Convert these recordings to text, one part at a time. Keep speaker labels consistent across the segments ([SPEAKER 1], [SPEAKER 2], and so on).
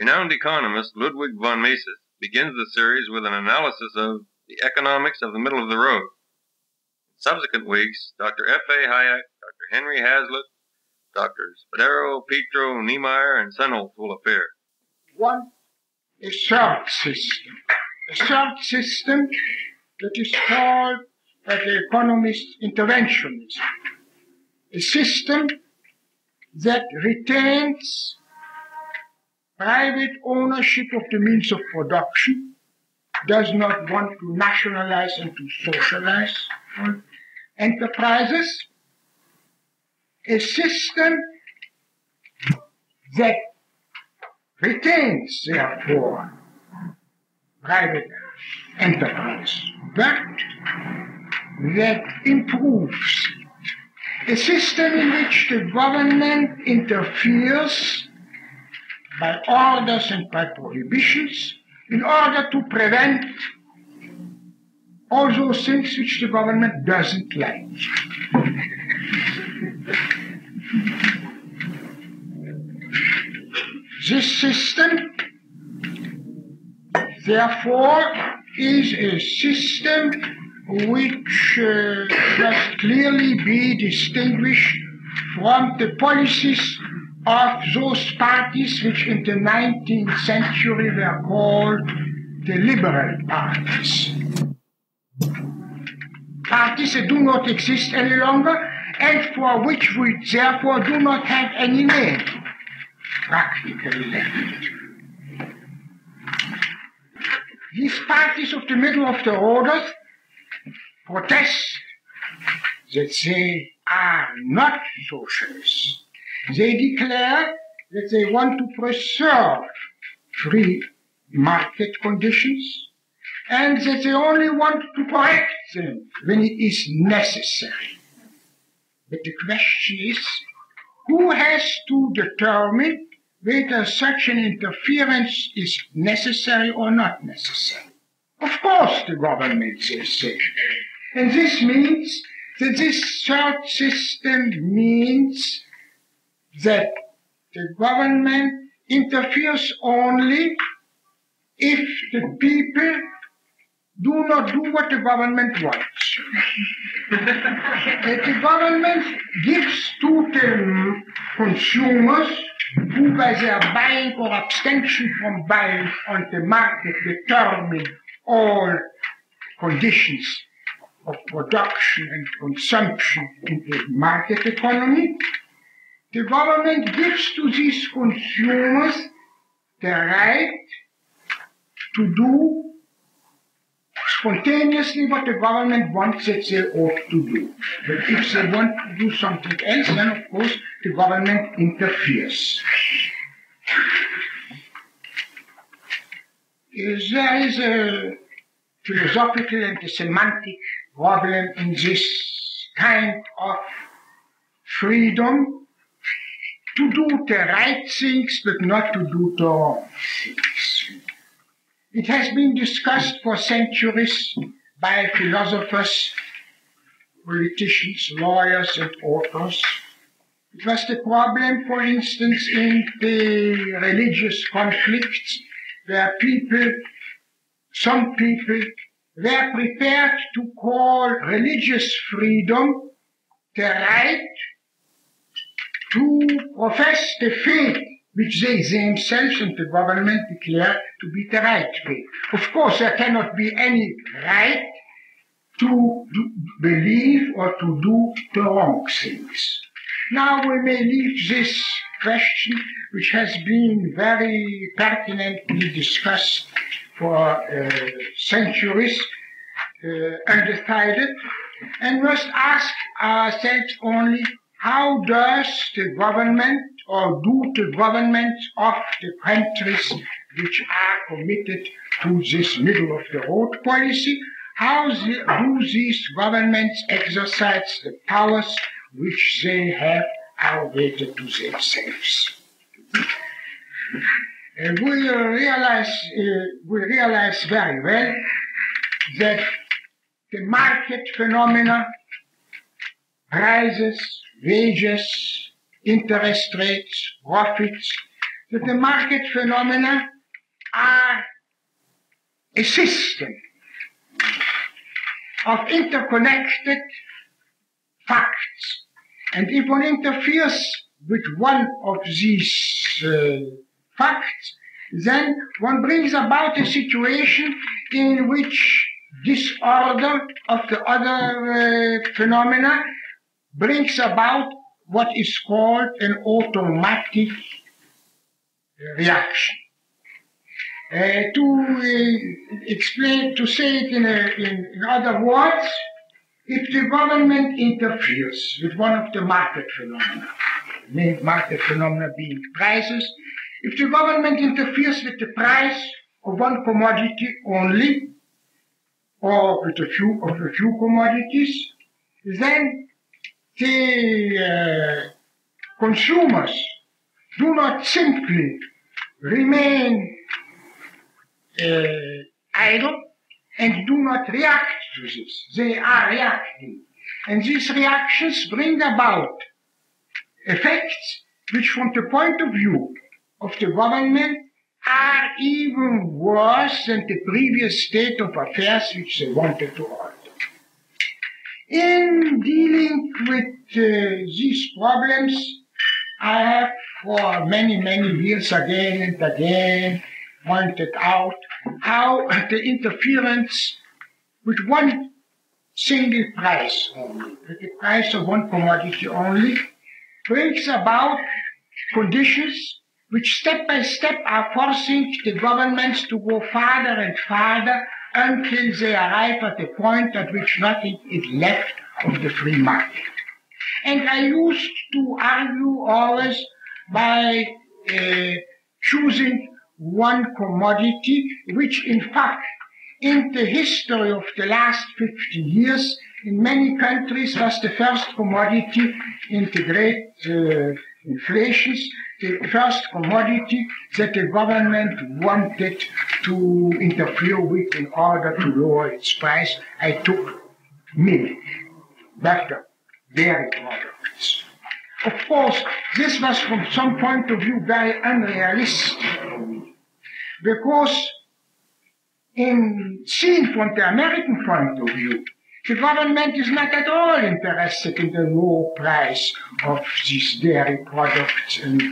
[SPEAKER 1] Renowned economist Ludwig von Mises begins the series with an analysis of the economics of the middle of the road. In subsequent weeks, Dr. F.A. Hayek, Dr. Henry Hazlitt, Drs. Spadaro, Petro, Niemeyer, and Sennholz will appear.
[SPEAKER 2] One, a third system. A third system that is called by the economist interventionism. A system that retains private ownership of the means of production, does not want to nationalize and to socialize. Enterprises, a system that retains, therefore, private enterprise, but that improves a system in which the government interferes by orders and by prohibitions in order to prevent all those things which the government doesn't like. this system, therefore, is a system which uh, must clearly be distinguished from the policies of those parties which in the 19th century were called the liberal parties. Parties that do not exist any longer and for which we therefore do not have any name practically left. These parties of the middle of the road protest that they are not socialists they declare that they want to preserve free market conditions and that they only want to correct them when it is necessary. But the question is, who has to determine whether such an interference is necessary or not necessary? Of course the government says so. And this means that this third system means that the government interferes only if the people do not do what the government wants. the government gives to the consumers who by their buying or abstention from buying on the market determine all conditions of production and consumption in the market economy, the government gives to these consumers the right to do spontaneously what the government wants that they ought to do. But if they want to do something else, then of course the government interferes. There is a philosophical and a semantic problem in this kind of freedom to do the right things, but not to do the wrong things. It has been discussed for centuries by philosophers, politicians, lawyers, and authors. It was the problem, for instance, in the religious conflicts where people, some people, were prepared to call religious freedom the right to profess the faith which they themselves and the government declare to be the right faith. Of course, there cannot be any right to believe or to do the wrong things. Now we may leave this question, which has been very pertinently discussed for uh, centuries, uh, undecided, and must ask ourselves only how does the government or do the governments of the countries which are committed to this middle of the road policy, how do these governments exercise the powers which they have allocated to themselves? And we realize, uh, we realize very well that the market phenomena, prices, wages, interest rates, profits, that the market phenomena are a system of interconnected facts. And if one interferes with one of these uh, facts, then one brings about a situation in which disorder of the other uh, phenomena brings about what is called an automatic reaction. Uh, to uh, explain, to say it in, a, in, in other words, if the government interferes with one of the market phenomena, main market phenomena being prices, if the government interferes with the price of one commodity only, or with a few of a few commodities, then the uh, consumers do not simply remain uh, idle and do not react to this. They are reacting. And these reactions bring about effects which, from the point of view of the government, are even worse than the previous state of affairs which they wanted to alter. In dealing with uh, these problems, I have for many, many years again and again pointed out how the interference with one single price only, with the price of one commodity only, brings about conditions which step by step are forcing the governments to go farther and farther until they arrive at a point at which nothing is left of the free market. And I used to argue always by uh, choosing one commodity, which in fact, in the history of the last 50 years, in many countries was the first commodity in the great uh, inflations, the first commodity that the government wanted to interfere with in order to lower its price. I took milk, butter, dairy products. Of course, this was from some point of view very unrealistic because in seen from the American point of view, the government is not at all interested in the low price of these dairy products and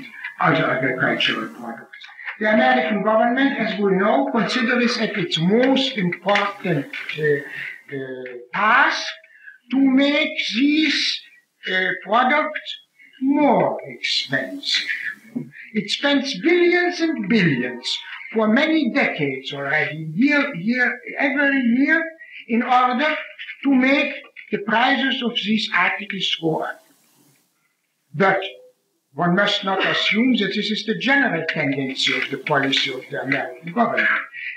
[SPEAKER 2] other agricultural products. The American government, as we know, considers it its most important uh, uh, task to make these uh, products more expensive. It spends billions and billions for many decades already, year, year, every year, in order to make the prices of these articles go up. But one must not assume that this is the general tendency of the policy of the American government.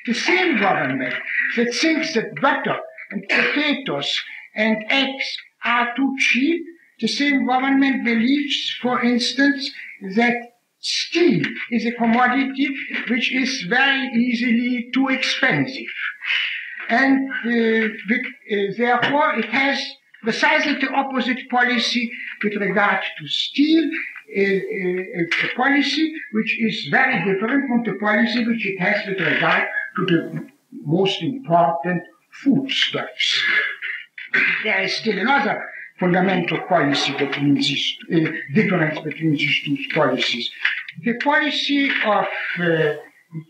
[SPEAKER 2] The same government that thinks that butter and potatoes and eggs are too cheap, the same government believes, for instance, that steel is a commodity which is very easily too expensive. And uh, uh, therefore it has precisely the opposite policy with regard to steel, a, a, a, policy which is very different from the policy which it has with regard to the most important foodstuffs. There is still another fundamental policy between these uh, difference between these two policies. The policy of uh,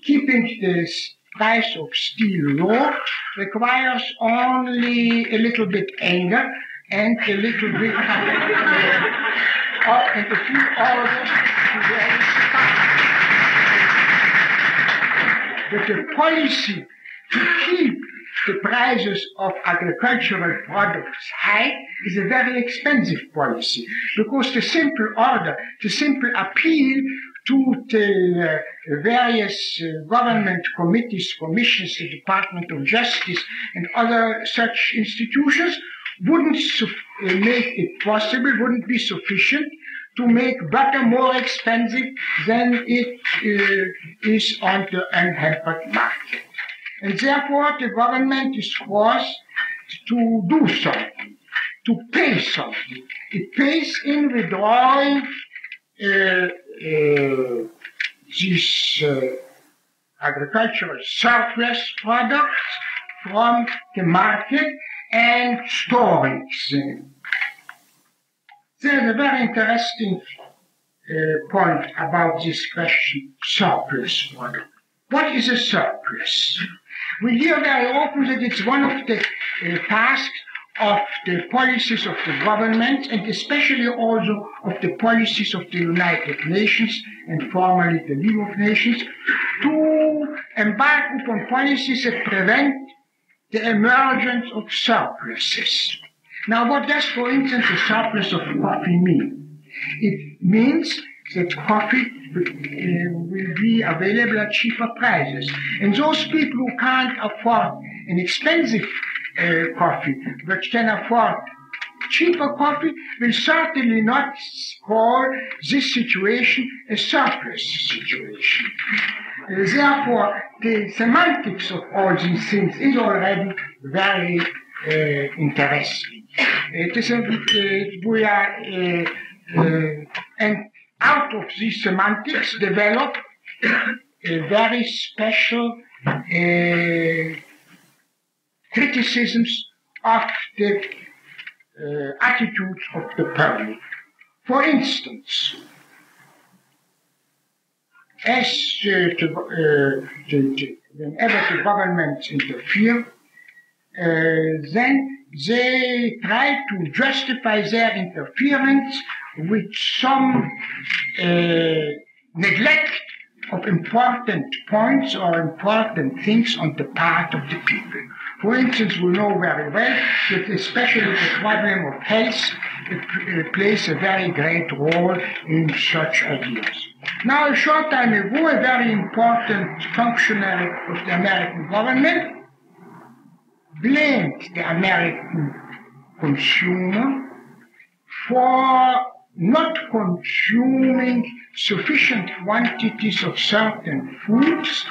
[SPEAKER 2] keeping the price of steel low requires only a little bit anger and a little bit But the policy to keep the prices of agricultural products high is a very expensive policy because the simple order, the simple appeal to the uh, various uh, government committees, commissions, the Department of Justice, and other such institutions wouldn't su- uh, make it possible, wouldn't be sufficient to make butter more expensive than it uh, is on the unhampered market. And therefore, the government is forced to do something, to pay something. It pays in withdrawing uh, uh, uh, agricultural surplus products from the market and storing them. There's a very interesting uh, point about this question, surplus product. What is a surplus? We hear very often that it's one of the uh, tasks of the policies of the government and especially also of the policies of the United Nations and formerly the League of Nations to embark upon policies that prevent the emergence of surpluses. Now, what does, for instance, a surplus of coffee mean? It means that coffee uh, will be available at cheaper prices. And those people who can't afford an expensive uh, coffee, but can afford cheaper coffee, will certainly not call this situation a surplus situation. Therefore, the semantics of all these things is already very uh, interesting. It is, uh, we are, uh, uh, and out of these semantics develop very special uh, criticisms of the attitudes of the public. For instance, as uh, the, the, whenever the governments interfere, then they try to justify their interference with some neglect of important points or important things on the part of the people. For instance, we know very well that especially the problem of health it, plays a very great role in such ideas. Now, a short time ago, a very important functionary of the American government blamed the American consumer for not consuming sufficient quantities of certain foods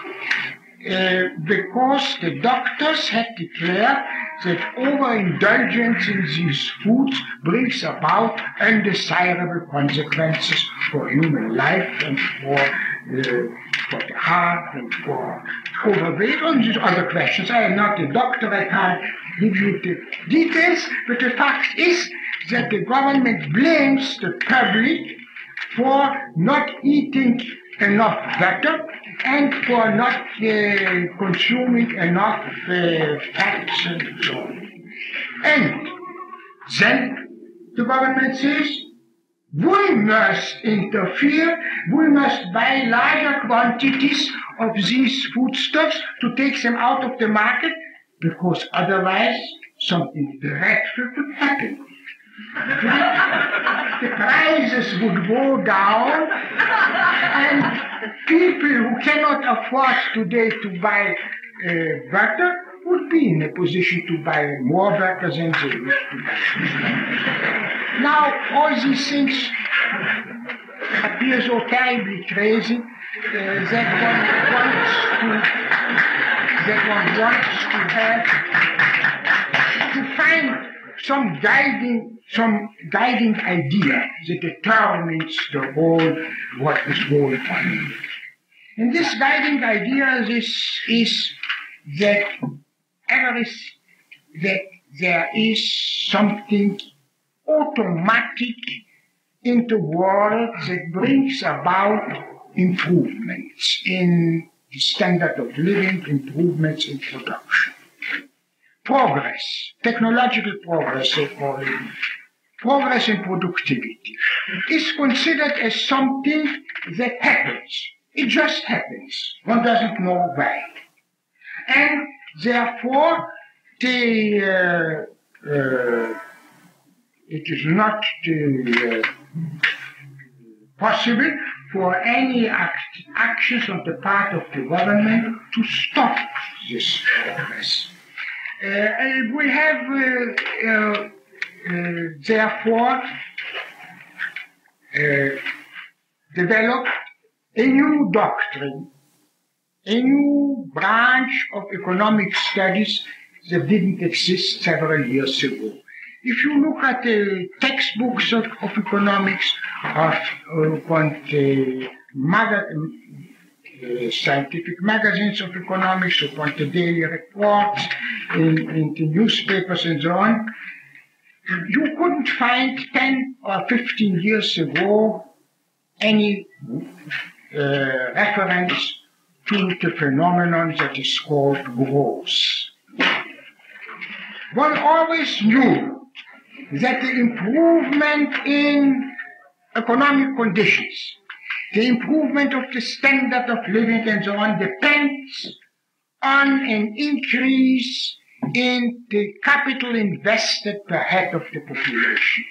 [SPEAKER 2] uh, because the doctors had declared that overindulgence in these foods brings about undesirable consequences for human life and for, uh, for the heart and for overweight and these other questions. I am not a doctor, I can't give you the details, but the fact is that the government blames the public for not eating enough butter and for not uh, consuming enough uh, fats and so on. And then the government says, we must interfere, we must buy larger quantities of these foodstuffs to take them out of the market, because otherwise something dreadful could happen the prices would go down, and people who cannot afford today to buy uh, butter would be in a position to buy more butter than they used to buy. now, all these things appear so terribly crazy uh, that one wants to that one wants to have to find some guiding some guiding idea that determines the whole, what what is going on. And this guiding idea is, is that every, that there is something automatic in the world that brings about improvements in the standard of living, improvements in production. Progress, technological progress, they call progress in productivity is considered as something that happens. It just happens. One doesn't know why. And therefore, the, uh, uh, it is not uh, possible for any act, actions on the part of the government to stop this progress. Uh, we have uh, uh, therefore developed a new doctrine, a new branch of economic studies that didn't exist several years ago. If you look at the textbooks of, of economics of uh, maga- uh, scientific magazines of economics, upon the daily reports, in, in the newspapers and so on. You couldn't find 10 or 15 years ago any uh, reference to the phenomenon that is called growth. One always knew that the improvement in economic conditions, the improvement of the standard of living and so on depends on an increase in the capital invested per head of the population.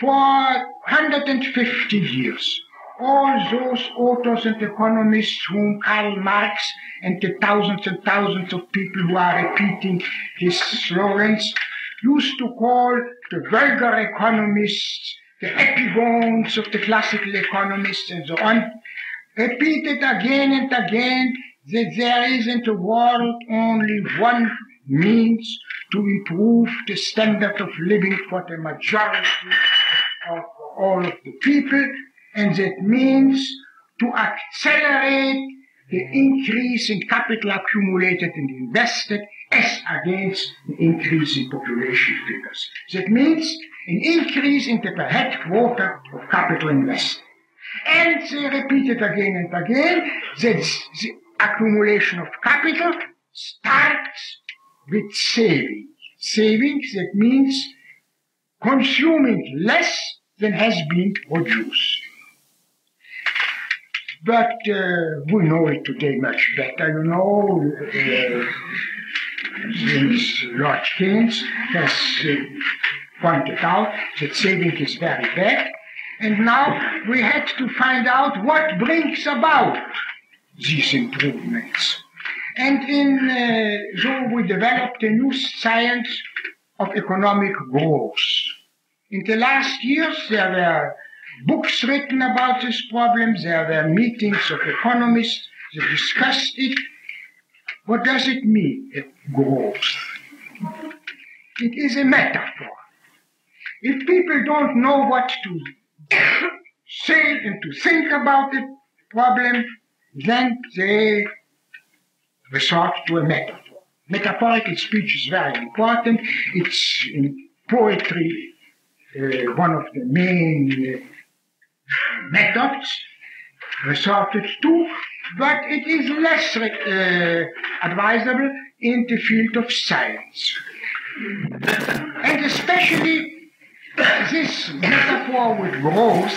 [SPEAKER 2] For 150 years, all those authors and economists whom Karl Marx and the thousands and thousands of people who are repeating his slogans used to call the vulgar economists, the epigones of the classical economists and so on, repeated again and again that there is in the world only one means to improve the standard of living for the majority of all of the people, and that means to accelerate the increase in capital accumulated and invested as against the increase in population figures. That means an increase in the per of capital invested. And they repeated again and again that the accumulation of capital starts with saving. Savings, that means consuming less than has been produced. But uh, we know it today much better, you know. Uh, since Lord Keynes has uh, pointed out that saving is very bad. And now we had to find out what brings about these improvements. And in uh, so we developed a new science of economic growth. In the last years, there were books written about this problem. There were meetings of economists that discussed it. What does it mean, growth? It is a metaphor. If people don't know what to say and to think about the problem, then they resort to a metaphor. Metaphorical speech is very important. It's in poetry uh, one of the main uh, methods resorted to, but it is less uh, advisable in the field of science. And especially this metaphor with growth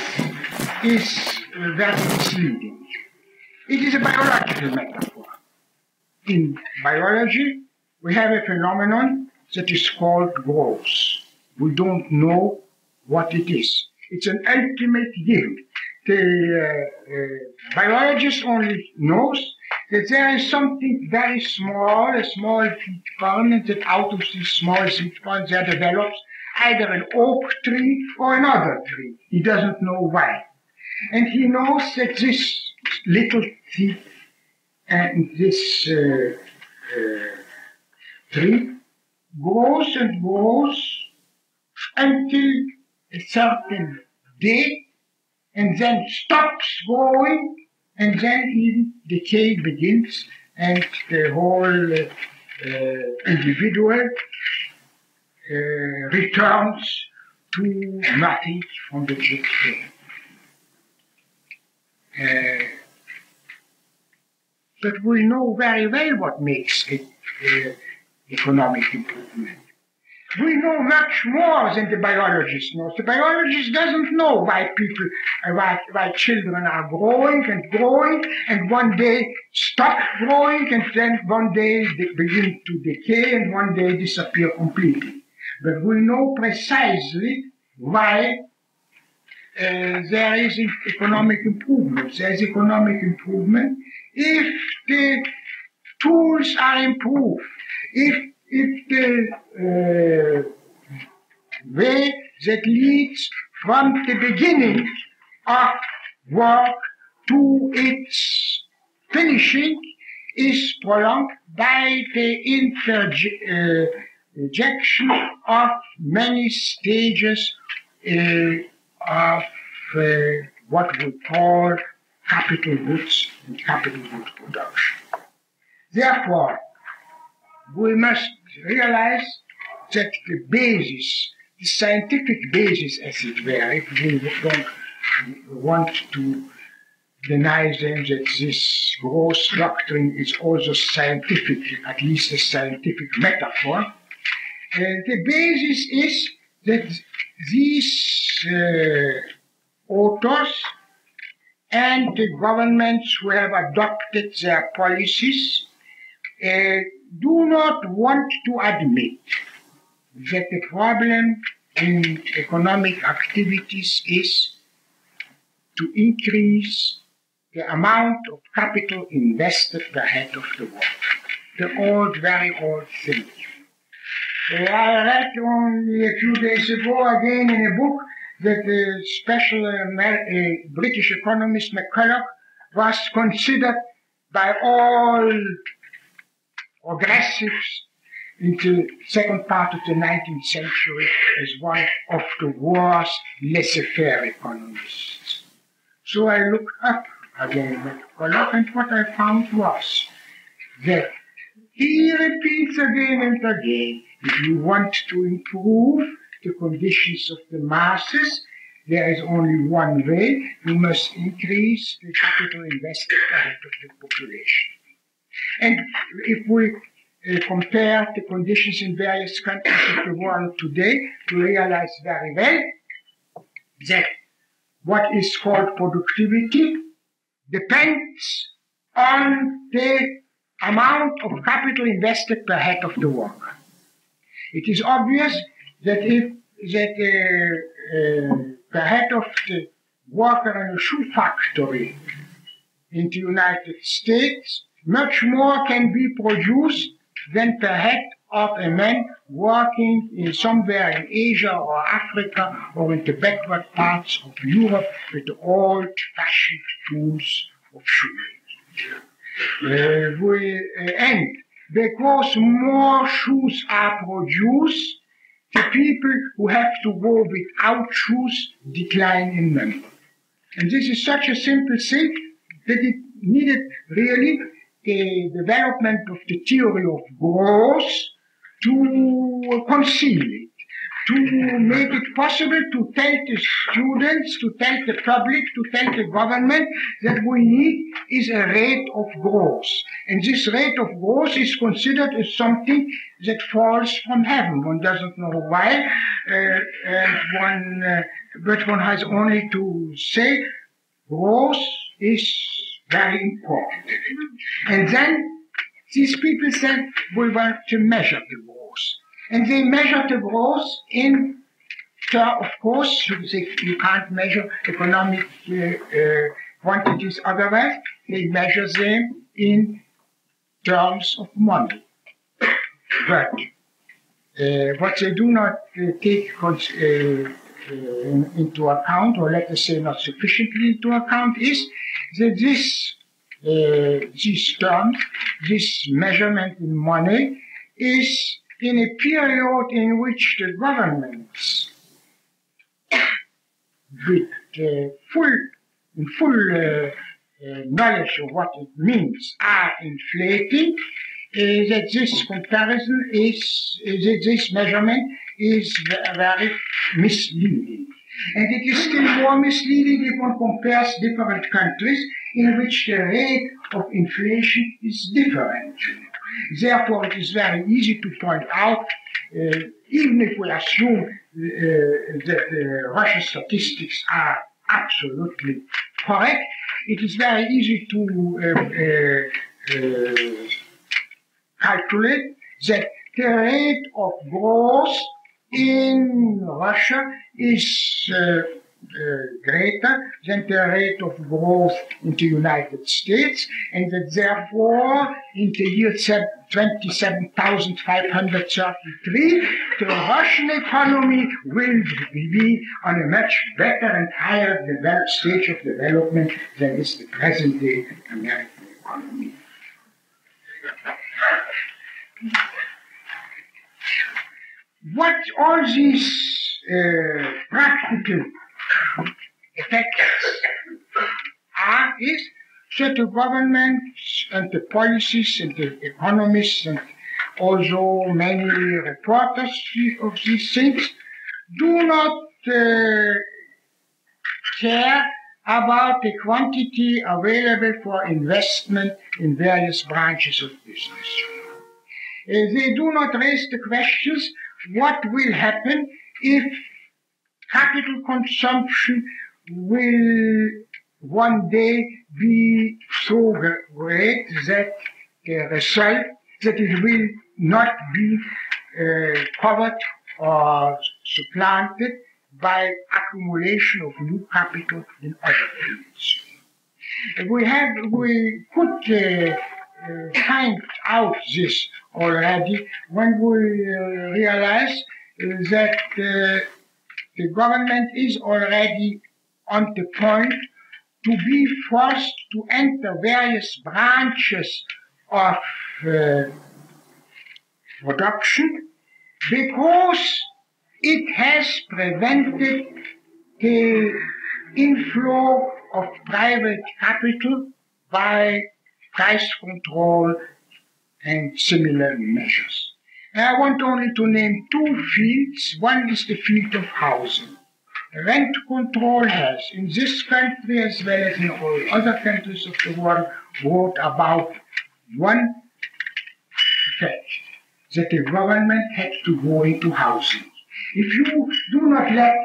[SPEAKER 2] is very misleading. It is a biological metaphor. In biology, we have a phenomenon that is called growth. We don't know what it is. It's an ultimate gift. The uh, uh, biologist only knows that there is something very small, a small seed corn, and that out of this small seed corn there develops either an oak tree or another tree. He doesn't know why. And he knows that this little seed and this uh, uh, tree grows and grows until a certain day and then stops growing and then even decay begins and the whole uh, individual returns to nothing from the came. Uh, but we know very well what makes it uh, economic improvement. We know much more than the biologist knows. The biologist doesn't know why people, uh, why, why children are growing and growing and one day stop growing and then one day they begin to decay and one day disappear completely. But we know precisely why uh, eh, there is economic improvement. There is economic improvement if the tools are improved, if, if the uh, way that leads from the beginning of work to its finishing is prolonged by the interge- uh, interjection of many stages uh, of uh, what we call capital goods and capital goods production. Therefore, we must realize that the basis, the scientific basis, as it were, if we don't want to deny them that this gross doctrine is also scientific, at least a scientific metaphor. Uh, the basis is that these uh, authors and the governments who have adopted their policies uh, do not want to admit that the problem in economic activities is to increase the amount of capital invested per head of the work. The old, very old thing. I read only a few days ago again in a book that the special uh, British economist McCulloch was considered by all progressives in the second part of the 19th century as one of the worst laissez-faire economists. So I looked up again McCulloch and what I found was that he repeats again and again, if you want to improve the conditions of the masses, there is only one way. You must increase the capital invested per head of the population. And if we uh, compare the conditions in various countries of the world today, we realize very well that what is called productivity depends on the amount of capital invested per head of the worker. It is obvious that if that uh, uh, per head of the worker in a shoe factory in the United States, much more can be produced than the head of a man working in somewhere in Asia or Africa or in the backward parts of Europe with the old-fashioned tools of shoemaking. Uh, we, uh, and because more shoes are produced, the people who have to go without shoes decline in number. And this is such a simple thing that it needed really the development of the theory of growth to conceal it, to make it possible to tell the students, to tell the public, to tell the government that we need is a rate of growth. And this rate of growth is considered as something that falls from heaven. One doesn't know why, uh, and one, uh, but one has only to say growth is very important. And then these people said, we want to measure the growth. And they measure the growth in, of course, you can't measure economic uh, uh, quantities otherwise. They measure them in terms of money. But uh, what they do not uh, take uh, uh, into account, or let us say not sufficiently into account, is that this uh, this term, this measurement in money, is in a period in which the governments, with uh, full, full uh, uh, knowledge of what it means, are inflating, uh, that this comparison is, uh, that this measurement is very misleading. And it is still more misleading if one compares different countries in which the rate of inflation is different. Therefore, it is very easy to point out, uh, even if we assume uh, that the Russian statistics are absolutely correct, it is very easy to uh, calculate that the rate of growth in Russia is greater than the rate of growth in the United States, and that therefore in the year 27,533, the Russian economy will be on a much better and higher stage of development than is the present day American economy. What all these uh, practical effects are is that the government and the policies and the economists and also many reporters of these things do not uh, care about the quantity available for investment in various branches of business. Uh, they do not raise the questions what will happen if capital consumption will one day be so great that the result that it will not be uh, covered or supplanted by accumulation of new capital in other fields. We have we could uh, uh, find out this already when we uh, realize that uh, the government is already on the point to be forced to enter various branches of uh, production because it has prevented the inflow of private capital by price control and similar measures. I want only to name two fields. One is the field of housing. Rent control has, in this country as well as in all other countries of the world, brought about one fact that the government had to go into housing. If you do not let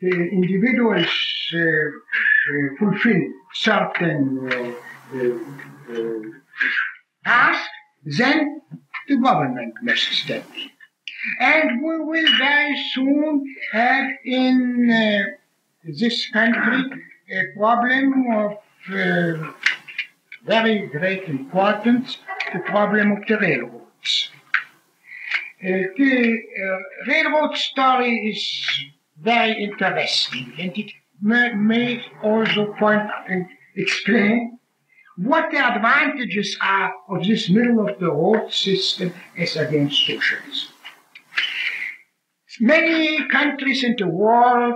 [SPEAKER 2] the individuals uh, uh, fulfill certain uh, uh, uh tasks, then the government must step in. And we will very soon have in uh, this country a problem of very great importance, the problem of the railroads. Uh, the uh, railroad story is very interesting and it may, may also point explain what the advantages are of this middle of the road system as against socialism. Many countries in the world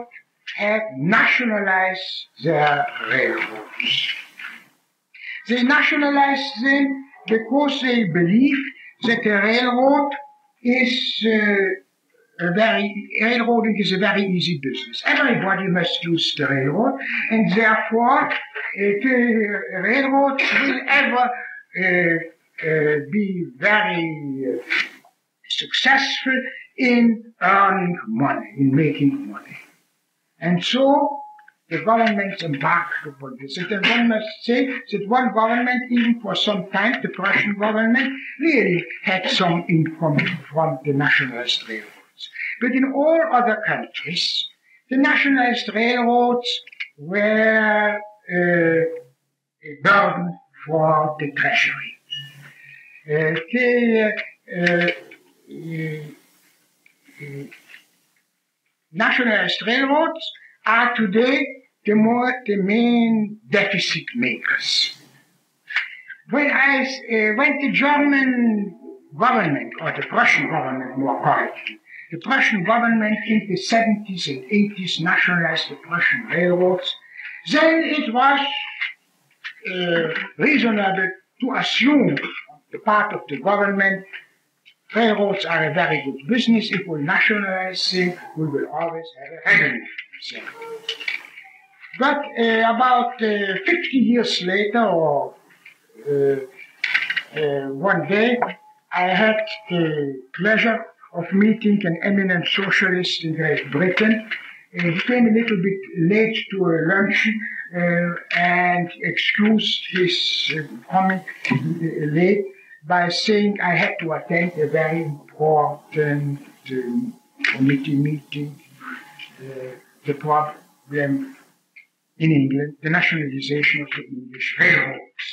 [SPEAKER 2] have nationalized their railroads. They nationalized them because they believe that the railroad is uh, a very railroading is a very easy business. Everybody must use the railroad, and therefore uh, railroad will ever uh, be very successful in earning money, in making money. And so the government embarked upon this. And one must say that one government, even for some time, the Prussian government, really had some income from the nationalist railroads. But in all other countries, the nationalist railroads were a burden for the treasury. The, nationalist railroads are today the more the main deficit makers. When uh, when the German government or the Prussian government more correctly, the Prussian government in the 70s and 80s nationalized the Prussian railroads, then it was uh, reasonable to assume on the part of the government railroads are a very good business. If we nationalize them, we will always have a revenue. But uh, about uh, 50 years later, or uh, one day, I had the pleasure of meeting an eminent socialist in Great Britain. He came a little bit late to a lunch uh, and excused his uh, coming late by saying I had to attend a very important committee meeting. the problem in England, the nationalization of the English railroads.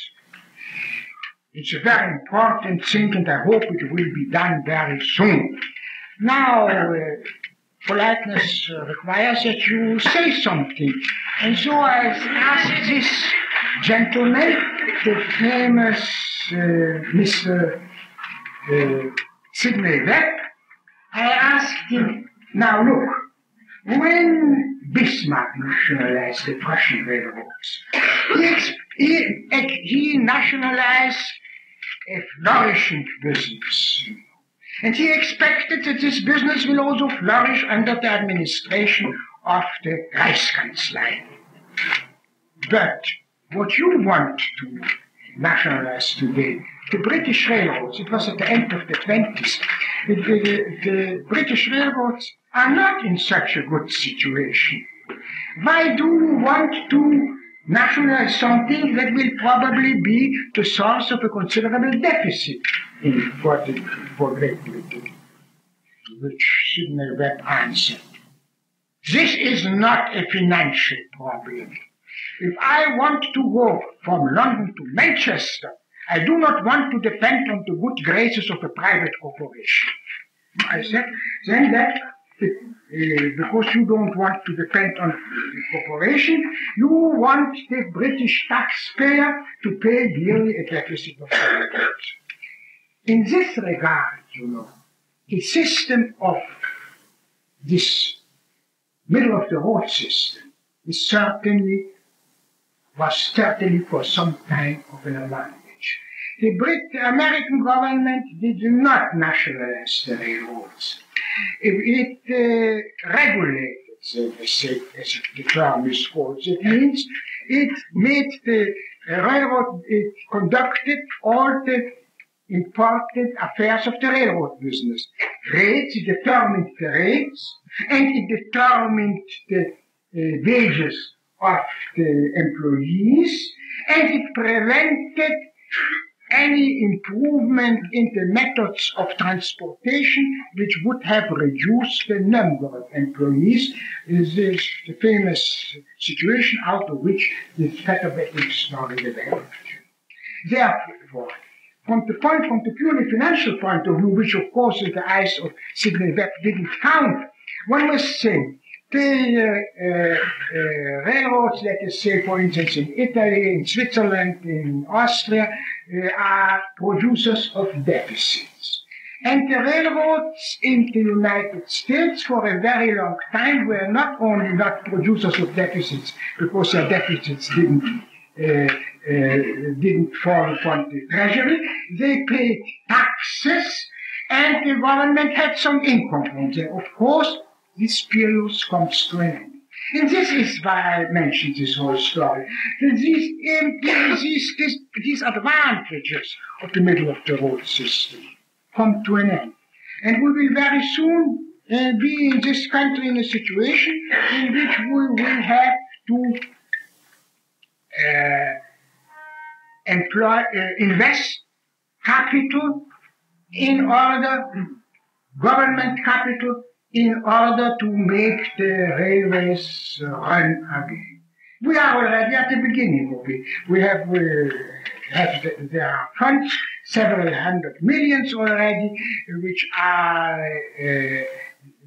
[SPEAKER 2] It's a very important thing, and I hope it will be done very soon. Now, uh, politeness requires that you say something. And so I asked this gentleman, the famous uh, Mr. Uh, Sidney Webb, I asked him, now look, when Bismarck nationalized the Prussian railroads, he, he, he nationalized a flourishing business And he expected that this business will also flourish under the administration of the Reichskanzlei. But what you want to nationalize today, the British railroads, it was at the end of the 20s, the, the, the British railroads are not in such a good situation. Why do you want to nationalize something that will probably be the source of a considerable deficit in, for, the, for Great Britain? Which Sidney Webb answered. This is not a financial problem. If I want to go from London to Manchester, I do not want to depend on the good graces of a private corporation. I said, then that, Eh, because you don't want to depend on the corporation, you want the British taxpayer to pay yearly a deficit of In this regard, you know, the system of this middle of the road system is certainly was certainly for some time of an advantage. The Brit American government did not nationalize the railroads. It, it uh, regulated, as, as the term is called. It means it made the railroad, it conducted all the important affairs of the railroad business. Rates, it determined the rates, and it determined the uh, wages of the employees, and it prevented any improvement in the methods of transportation which would have reduced the number of employees. This is the famous situation out of which the featherbed story developed. Therefore, from the point, from the purely financial point of view, which of course in the eyes of Sidney Webb didn't count, one must say the uh, uh, railroads, let us say, for instance, in Italy, in Switzerland, in Austria, are producers of deficits. And the railroads in the United States for a very long time were not only not producers of deficits because their deficits didn't uh, uh, didn't fall upon the treasury. They paid taxes, and the government had some income from them. Of course, this period comes to an end. And this is why I mentioned this whole story. These, these, these, these advantages of the middle of the road system come to an end. And we will very soon uh, be in this country in a situation in which we will have to uh, employ, uh, invest capital in order, government capital in order to make the railways run again. We are already at the beginning of it. We have, uh, have the, there are funds, several hundred millions already, which are uh,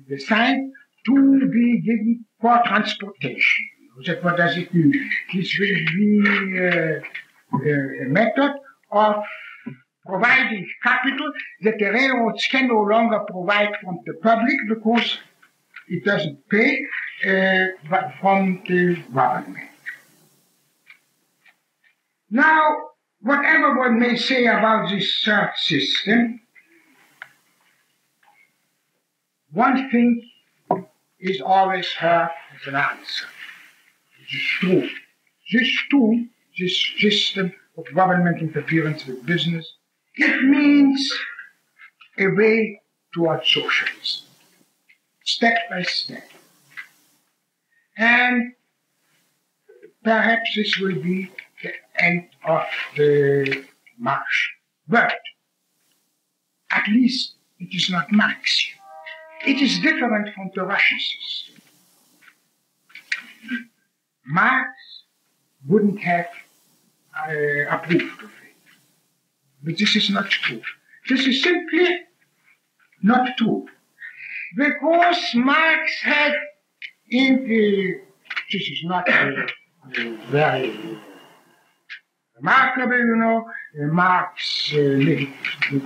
[SPEAKER 2] designed to be given for transportation. So What does it mean? This will be uh, a method of providing capital that the railroads can no longer provide from the public because it doesn't pay, uh, but from the government. Now, whatever one may say about this third system, one thing is always heard as an answer. It is true. This too, this system of government interference with business, it means a way towards socialism, step by step. And perhaps this will be the end of the march. But at least it is not Marxian. It is different from the Russian system. Marx wouldn't have uh, approved of it. But this is not true. This is simply not true. Because Marx had in the, this is not uh, very remarkable, you know, uh, Marx uh, lived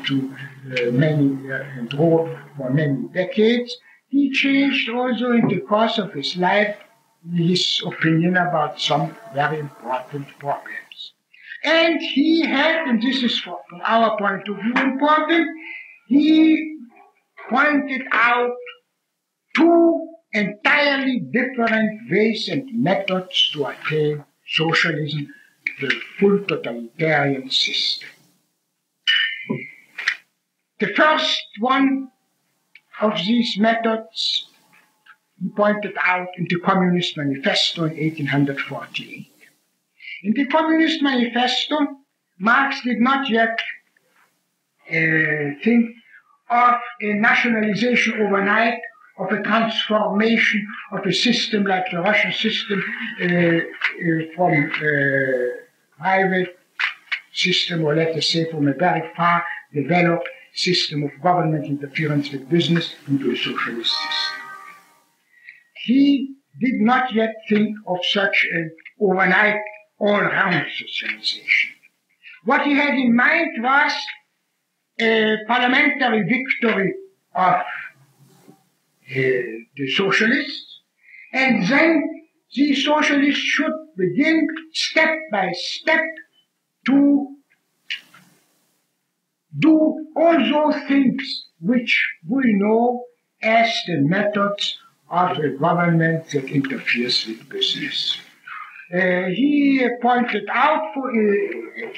[SPEAKER 2] to uh, many, uh, and wrote for many decades. He changed also in the course of his life his opinion about some very important problems. And he had, and this is from our point of view important, he pointed out two entirely different ways and methods to attain socialism, the full totalitarian system. The first one of these methods he pointed out in the Communist Manifesto in 1848. In the Communist Manifesto, Marx did not yet uh, think of a nationalization overnight, of a transformation of a system like the Russian system uh, uh, from uh, private system, or let us say from a very far developed system of government interference with business into a socialist system. He did not yet think of such an overnight all-round socialization. What he had in mind was a parliamentary victory of uh, the socialists, and then the socialists should begin step by step to do all those things which we know as the methods of a government that interferes with business. Uh, he pointed out, for, uh,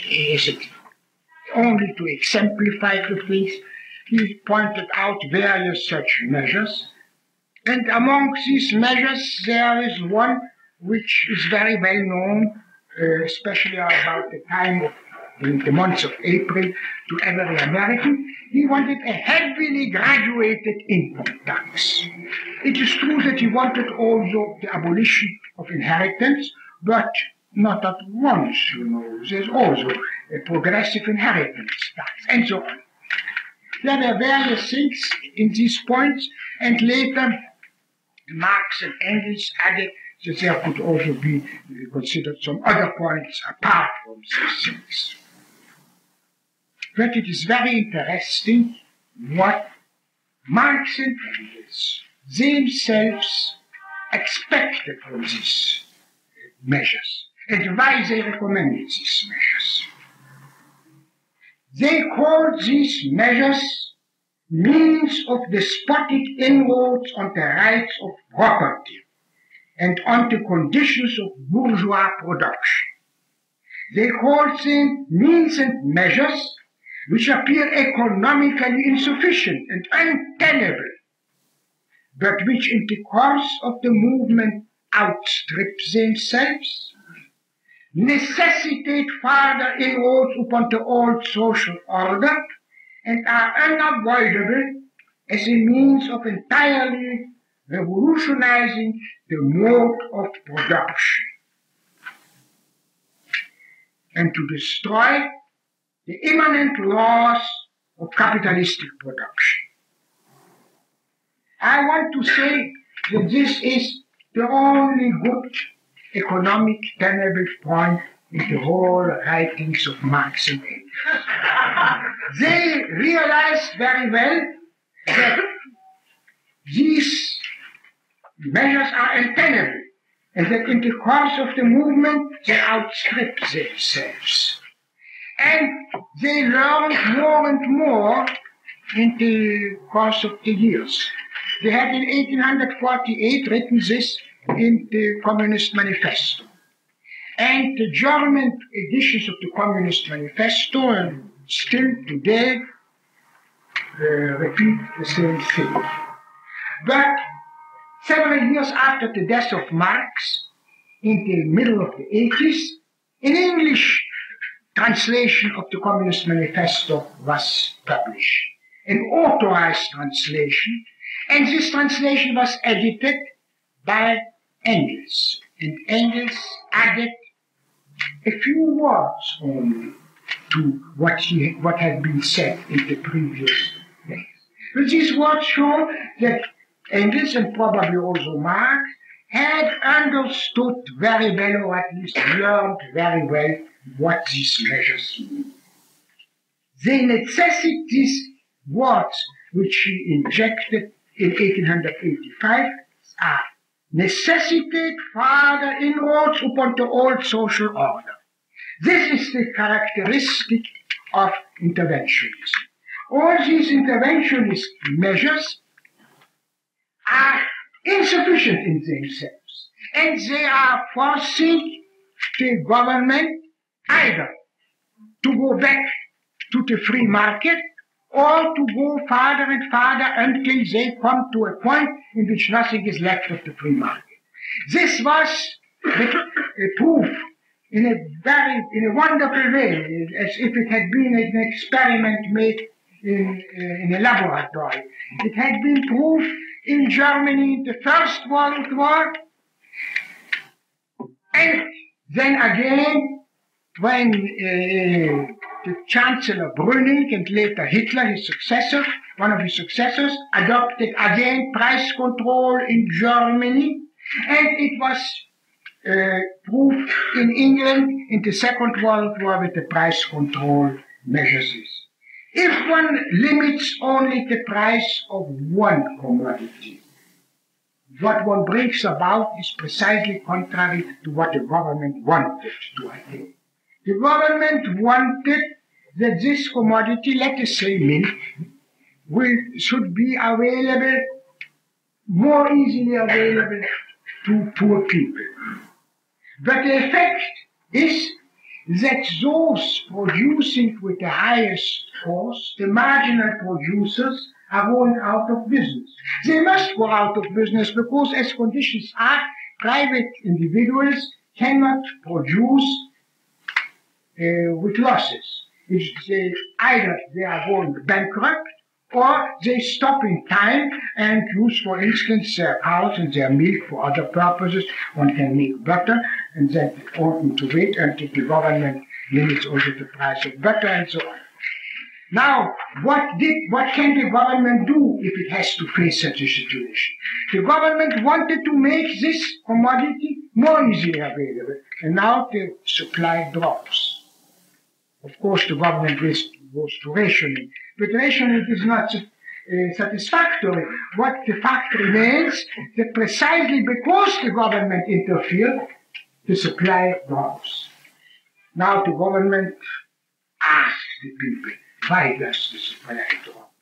[SPEAKER 2] only to exemplify the things, he pointed out various such measures. And among these measures, there is one which is very well known, uh, especially about the time of the months of April to every American. He wanted a heavily graduated income tax. It is true that he wanted also the abolition of inheritance, but not at once, you know. There's also a progressive inheritance tax, and so on. There were various things in these points, and later Marx and Engels added that there could also be considered some other points apart from these things. But it is very interesting what Marx and Engels themselves expected from these measures they recommended these measures. They called these measures means of despotic inroads on the rights of property and on the conditions of bourgeois production. They called them means and measures which appear economically insufficient and untenable, but which in the course of the movement outstrip themselves, necessitate further inroads upon the old social order, and are unavoidable as a means of entirely revolutionizing the mode of production and to destroy the immanent laws of capitalistic production. I want to say that this is the only good economic tenable point in the whole writings of Marx and Engels. they realized very well that these measures are untenable and that in the course of the movement they outstrip themselves. And they learned more and more in the course of the years. They had in 1848 written this in the Communist Manifesto. And the German editions of the Communist Manifesto, and still today, uh, repeat the same thing. But several years after the death of Marx, in the middle of the 80s, an English, translation of the Communist Manifesto was published, an authorized translation, and this translation was edited by Engels. And Engels added a few words only to what, he, what had been said in the previous days. But these words show that Engels and probably also Marx had understood very well, or at least learned very well, what these measures mean. They necessitate these words which he injected in 1885 are necessitate further inroads upon the old social order. This is the characteristic of interventionism. All these interventionist measures are insufficient in themselves, and they are forcing the government either to go back to the free market or to go farther and farther until they come to a point in which nothing is left of the free market. This was a proof in a very, in a wonderful way, as if it had been an experiment made in, uh, in a laboratory. It had been proved in Germany in the First World War, and then again when uh, the Chancellor Brüning and later Hitler, his successor, one of his successors, adopted again price control in Germany, and it was uh, proved in England in the Second World War with the price control measures. If one limits only the price of one commodity, what one brings about is precisely contrary to what the government wanted to attain. The government wanted that this commodity, let us say milk, will, should be available, more easily available to poor people. But the effect is that those producing with the highest cost, the marginal producers, are going out of business. They must go out of business because as conditions are, private individuals cannot produce Uh, with losses. They, either they are going bankrupt or they stop in time and use, for instance, their cows and their milk for other purposes. One can make butter and then oughtn't to wait until the government limits also the price of butter and so on. Now, what did, what can the government do if it has to face such a situation? The government wanted to make this commodity more easily available, and now the supply drops. Of course, the government goes to rationing, but rationing is not uh, satisfactory. What the fact remains that precisely because the government interfered, the supply drops. Now the government asks the people, why does the supply drop?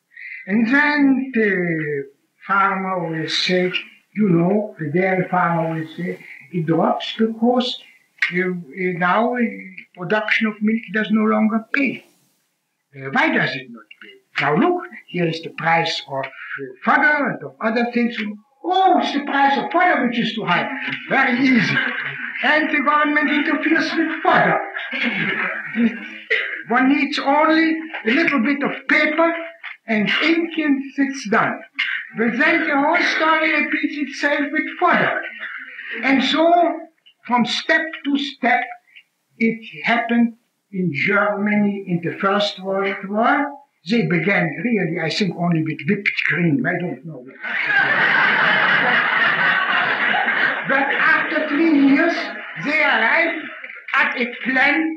[SPEAKER 2] And then the farmer will say, you know, the dairy farmer will say, it drops because uh, now production of milk does no longer pay. Uh, why does it not pay? Now look, here is the price of uh, fodder and of other things. Oh, it's the price of fodder which is too high. Very easy. And the government interferes with fodder. One needs only a little bit of paper and ink and it's done. But then the whole story repeats itself with fodder. And so, from step to step, it happened in Germany in the First World War. They began really, I think, only with whipped cream. I don't know. but after three years, they arrived at a plan,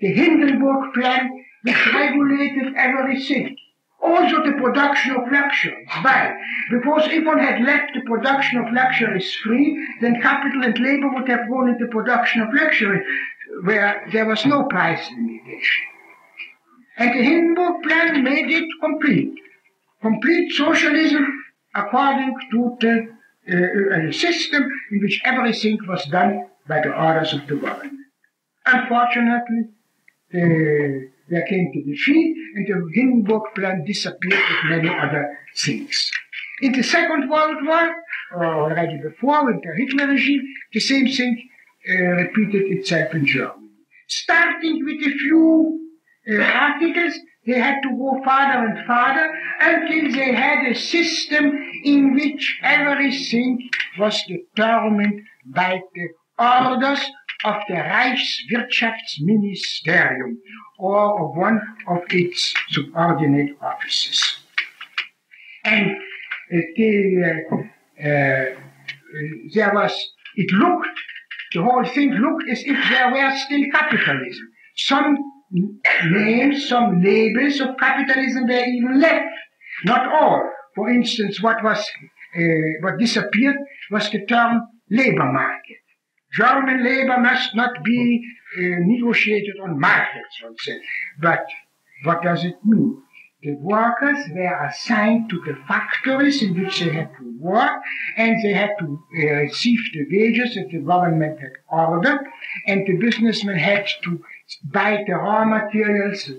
[SPEAKER 2] the Hindenburg Plan, which regulated everything. Also the production of luxuries. Why? Because if one had left the production of luxuries free, then capital and labor would have gone into production of luxury where there was no price limitation. And the Hindenburg Plan made it complete. Complete socialism according to the uh, system in which everything was done by the orders of the government. Unfortunately, the, there came to the defeat, and the Hindenburg Plan disappeared with many other things. In the Second World War, or already before, with the Hitler regime, the same thing uh, repeated itself in Germany. Starting with a few uh, articles, they had to go farther and farther until they had a system in which everything was determined by the orders of the Reichswirtschaftsministerium or of one of its subordinate offices. And uh, the, uh, uh, there was, it looked the whole thing looked as if there were still capitalism. Some names, some labels of capitalism were even left. Not all. For instance, what was uh, what disappeared was the term labor market. German labor must not be uh, negotiated on markets, one said. But what does it mean? The workers were assigned to the factories in which they had to work, and they had to uh, receive the wages that the government had ordered, and the businessmen had to buy the raw materials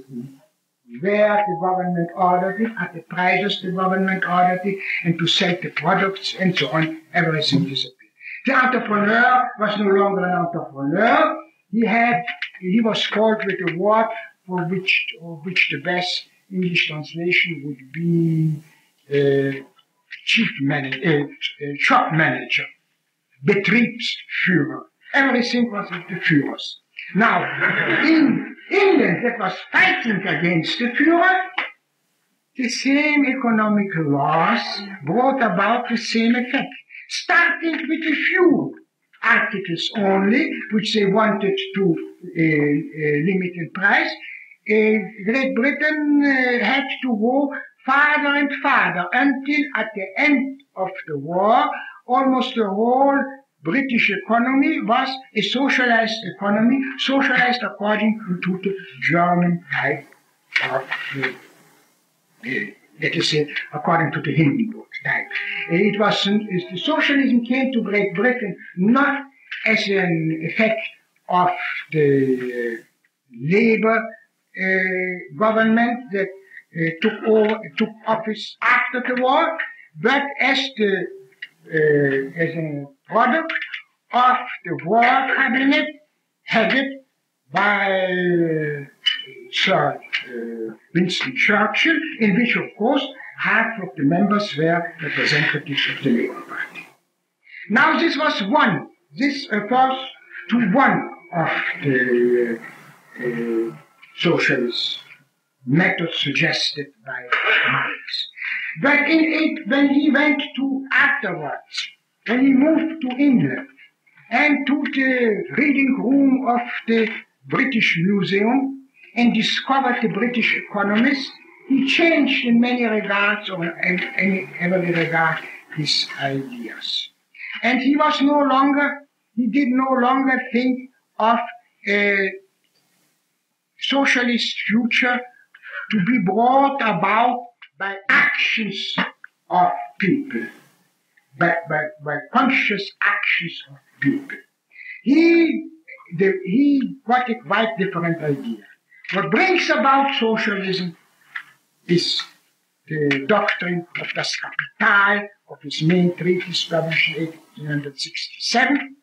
[SPEAKER 2] where the government ordered it, at the prices the government ordered it, and to sell the products and so on. Everything disappeared. The entrepreneur was no longer an entrepreneur. He had, he was called with a word for which, for which the best English translation would be uh, chief manager, uh, uh, shop manager, Betriebsführer. Everything was with the Führers. Now, in England that was fighting against the Führer, the same economic laws brought about the same effect, starting with a few articles only, which they wanted to uh, uh, limit in price. Uh, Great Britain uh, had to go farther and farther until at the end of the war, almost the whole British economy was a socialized economy, socialized according to the German type of, uh, uh, let us say, according to the Hindenburg It was, socialism came to Great Britain not as an effect of the uh, labor uh, government that uh, took, over, took office after the war, but as the uh, as a product of the war cabinet headed by uh, Sir uh, Winston Churchill, in which, of course, half of the members were representatives of the Labour Party. Now, this was one, this refers to one of the uh, socialist methods suggested by Marx. But in it, when he went to afterwards, when he moved to England and to the reading room of the British Museum and discovered the British economist, he changed in many regards, or in, every regard, his ideas. And he was no longer, he did no longer think of a socialist future to be brought about by actions of people, by, by, by conscious actions of people. He, the, he got a quite different idea. What brings about socialism is the doctrine of Das Kapital, of his main treatise published in 1867.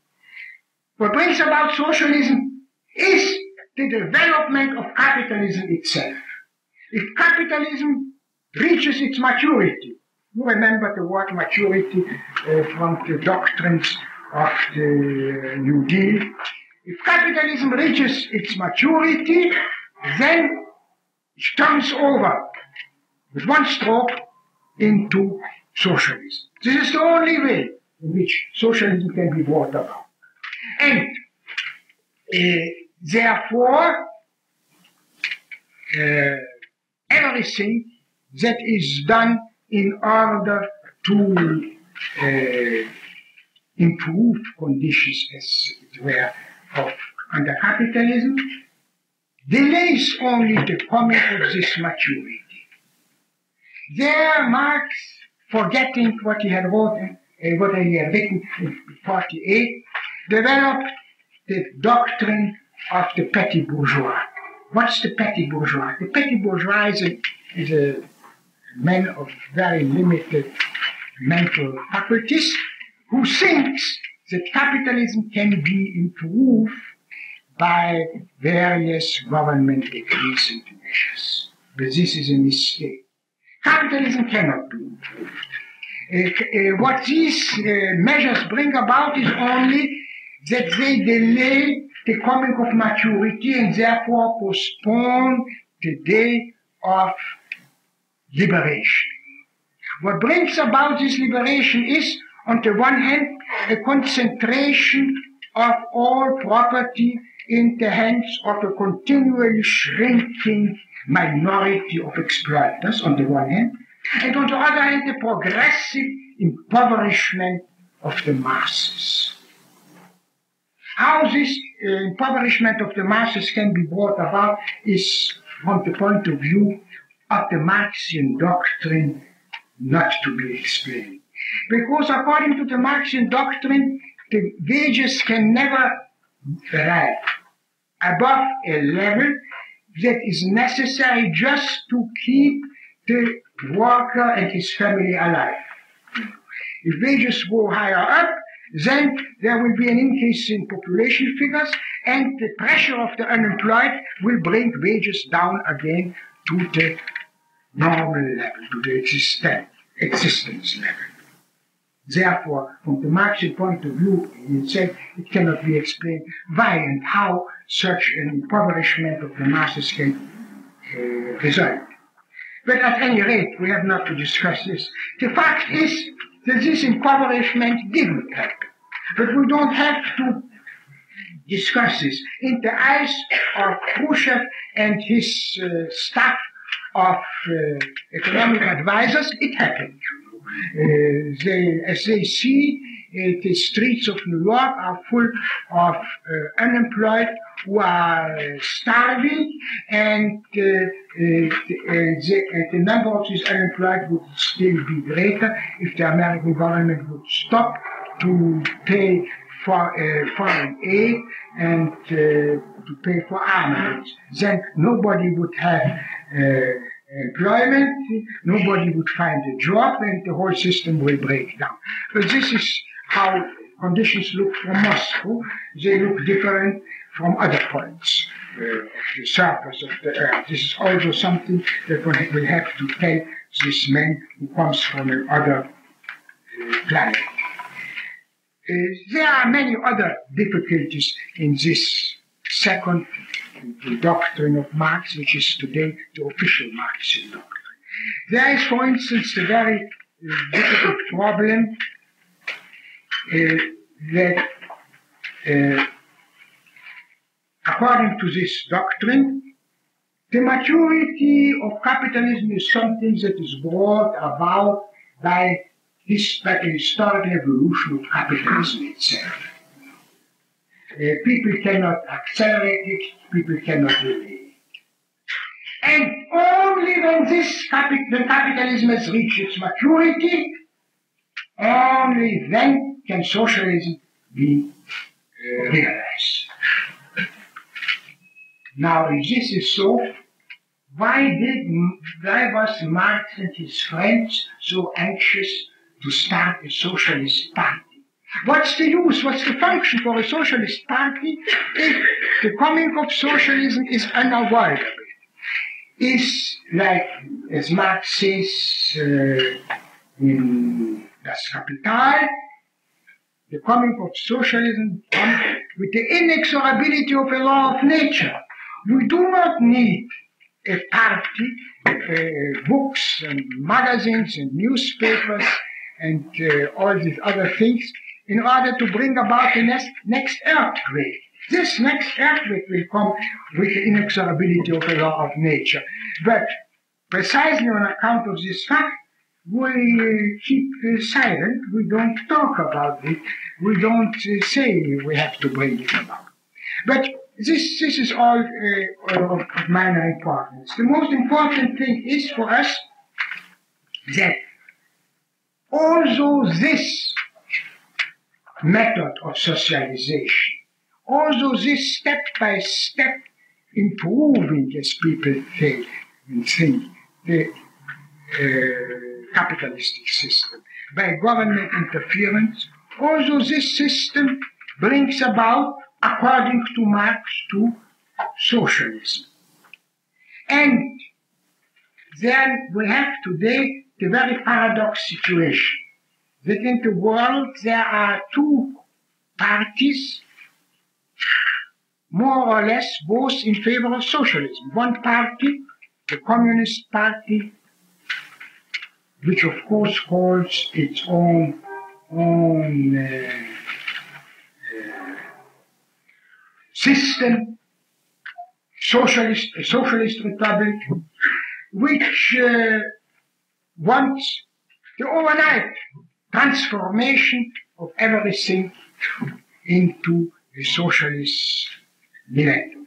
[SPEAKER 2] What brings about socialism is the development of capitalism itself. If capitalism reaches its maturity, you remember the word maturity uh, from the doctrines of the New Deal. If capitalism reaches its maturity, then it turns over with one stroke into socialism. This is the only way in which socialism can be brought about. And uh, therefore, uh, everything that is done in order to uh, improve conditions as it were of under capitalism delays only the coming of this maturity. There Marx, forgetting what he had wrote, uh, what he had written in 48, developed the doctrine of the petty bourgeois. What's the petty bourgeois? The petty bourgeois is a, is a man of very limited mental faculties who thinks that capitalism can be improved by various government decrees and measures. But this is a mistake. Capitalism cannot improved. Uh, uh, what these uh, measures bring about is only that they delay the coming of maturity and therefore postpone the day of liberation. What brings about this liberation is, on the one hand, a concentration of all property in the hands of a continually shrinking minority of exploiters, on the one hand, And on the other hand, the progressive impoverishment of the masses. How this uh, impoverishment of the masses can be brought about is, from the point of view of the Marxian doctrine, not to be explained. Because according to the Marxian doctrine, the wages can never rise above a level that is necessary just to keep the worker and his family alive. If wages go higher up, then there will be an increase in population figures and the pressure of the unemployed will bring wages down again to the normal level, to the existence level. Therefore, from the Marxian point of view, he said it cannot be explained why and how such an impoverishment of the masses can uh, result. But at any rate, we have not to discuss this. The fact is that this impoverishment didn't happen. But we don't have to discuss this. In the eyes of Khrushchev and his uh, staff of uh, economic advisors, it happened. They, as they see, uh, the streets of New York are full of unemployed who are starving, and the, the, the number of these unemployed would still be greater if the American government would stop to pay for foreign aid and to pay for armaments. Then nobody would have employment, nobody would find a job, and the whole system will break down. But this is how conditions look from Moscow. They look different from other points uh, of the surface of the earth. This is also something that we will have to tell this man who comes from another uh, planet. Uh, there are many other difficulties in this second the doctrine of Marx, which is today the official Marxist doctrine. There is, for instance, the very uh, difficult problem uh, that, uh, according to this doctrine, the maturity of capitalism is something that is brought about by this by the historical evolution of capitalism itself. Uh, people cannot accelerate it, people cannot delay it. And only when this capi- when capitalism has reached its maturity, only then can socialism be uh, realized. Now, if this is so, why did why was Marx and his friends so anxious to start a socialist party? What's the use? What's the function for a socialist party if the coming of socialism is unavoidable? Is like, as Marx says uh, in Das Kapital, the coming of socialism with the inexorability of a law of nature. We do not need a party, uh, books and magazines and newspapers and uh, all these other things in order to bring about the next, next earthquake. This next earthquake will come with the inexorability of the law of nature. But precisely on account of this fact, we uh, keep uh, silent, we don't talk about it, we don't uh, say we have to bring it about. But this, this is all uh, of minor importance. The most important thing is for us that although this method of socialization. Also, this step by step improving, as people think and think, the uh, capitalistic system by government interference. Also, this system brings about, according to Marx, to socialism. And then we have today the very paradox situation that in the world there are two parties, more or less both in favor of socialism. One party, the Communist Party, which of course holds its own own uh, uh, system, socialist, a socialist republic, which uh, wants the overnight transformation of everything into a socialist millennium.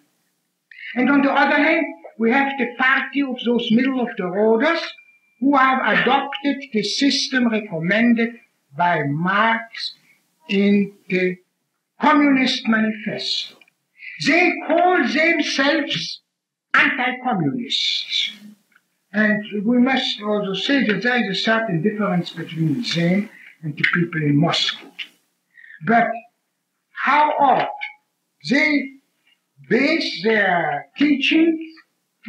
[SPEAKER 2] And on the other hand, we have the party of those middle of the roaders who have adopted the system recommended by Marx in the Communist Manifesto. They call themselves anti-communists. And we must also say that there is a certain difference between them and the people in Moscow. But how ought they base their teachings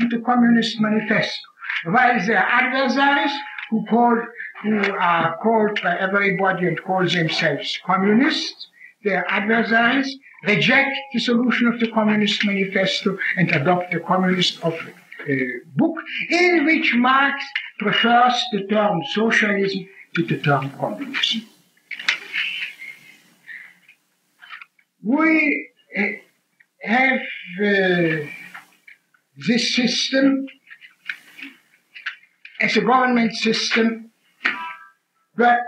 [SPEAKER 2] on the Communist Manifesto, while their adversaries, who call, who are called by everybody and call themselves communists, their adversaries reject the solution of the Communist Manifesto and adopt the Communist of, uh, book, in which Marx prefers the term socialism to the term communism. We uh, have uh, this system as a government system, but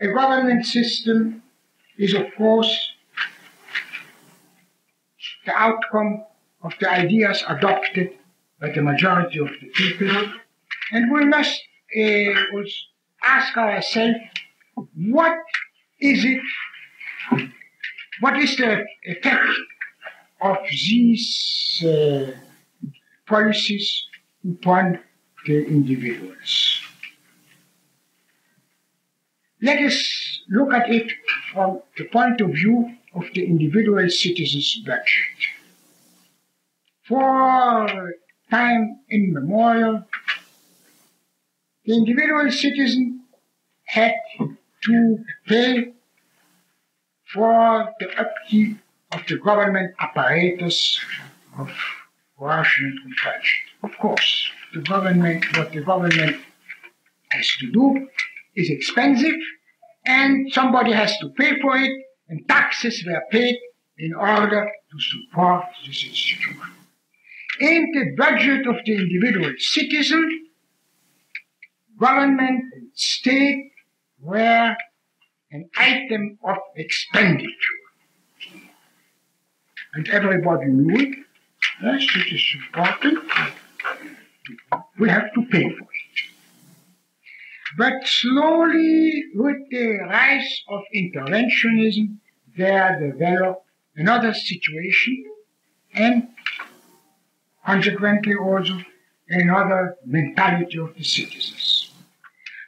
[SPEAKER 2] a government system is, of course, the outcome of the ideas adopted by the majority of the people. And we must uh, ask ourselves, what is it, what is the effect of these uh, policies upon the individuals? Let us look at it from the point of view of the individual citizen's budget. For time immemorial, the individual citizen had to pay for the upkeep of the government apparatus of Russian culture. Of course, the government, what the government has to do is expensive, and somebody has to pay for it, and taxes were paid in order to support this institution. In the budget of the individual citizen, government and state were an item of expenditure. And everybody knew it. Yes, it is important. We have to pay for it. But slowly, with the rise of interventionism, there developed another situation and consequently also another mentality of the citizens.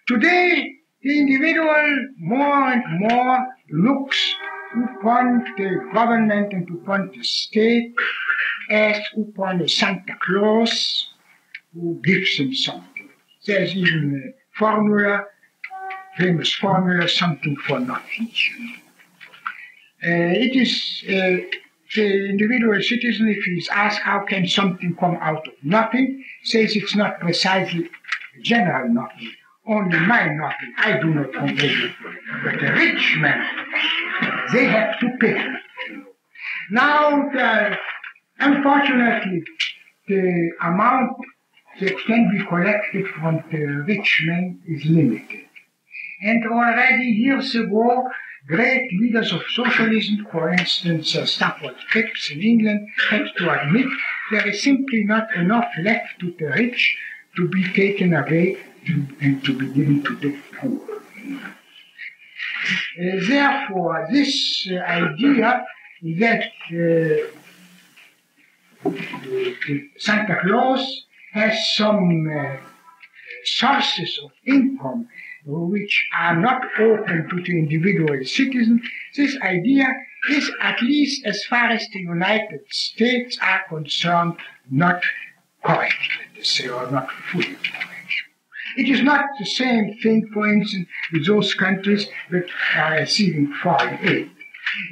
[SPEAKER 2] Today, the individual more and more looks upon the government and upon the state as upon a Santa Claus who gives him something. There's even a formula, famous formula, something for nothing. Uh, it is uh, the individual citizen, if he is asked how can something come out of nothing, says it's not precisely general nothing, only my nothing. I do not complain. But the rich men, they have to pay. Now, the, unfortunately, the amount that can be collected from the rich men is limited. And already years ago, great leaders of socialism, for instance, uh, Stafford Cripps in England, had to admit there is simply not enough left to the rich to be taken away to, and to be given to the poor. Uh, therefore, this uh, idea that uh, Santa Claus has some uh, sources of income which are not open to the individual citizen, this idea is, at least as far as the United States are concerned, not correct, let us say, or not fully correct. It is not the same thing, for instance, with those countries that are receiving foreign aid.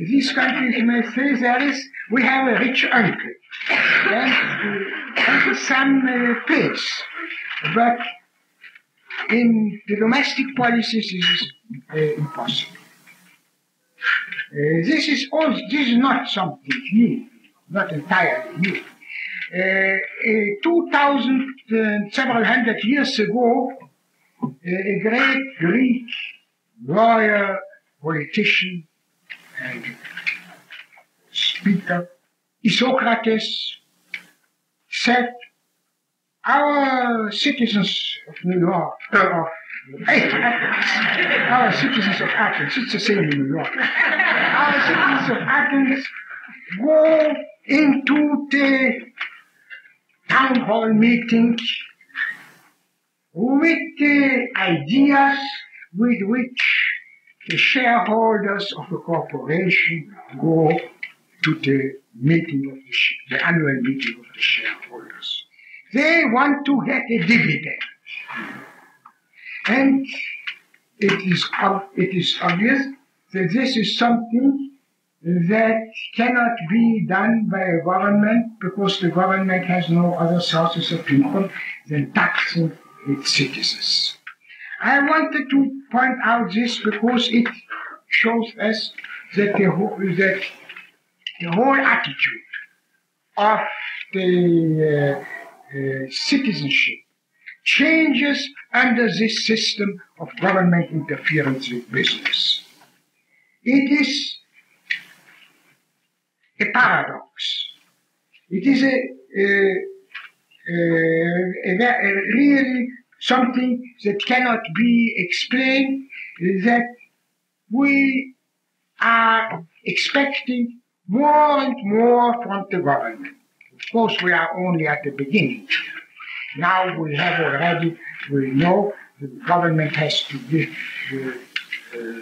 [SPEAKER 2] These countries, may say, there is, we have a rich uncle, and some uh, pays, but in the domestic policies is uh, impossible. Uh, this is also, this is not something new, not entirely new. Uh, 2000, several hundred years ago, a great Greek lawyer, politician, and speaker, Isocrates, said, our citizens of New York, uh, of our citizens of Athens, it's the same in New York. Our citizens of Athens go into the town hall meeting with the ideas with which the shareholders of the corporation go to the meeting of the, the annual meeting of the shareholders. They want to get a dividend. And it is, it is obvious that this is something that cannot be done by a government because the government has no other sources of income than taxing its citizens. I wanted to point out this because it shows us that the whole, that the whole attitude of the uh, Uh, citizenship changes under this system of government interference with business. It is a paradox. It is a, a, a, a really something that cannot be explained, that we are expecting more and more from the government. Of course, we are only at the beginning. Now we have already, we know the government has to give uh, uh,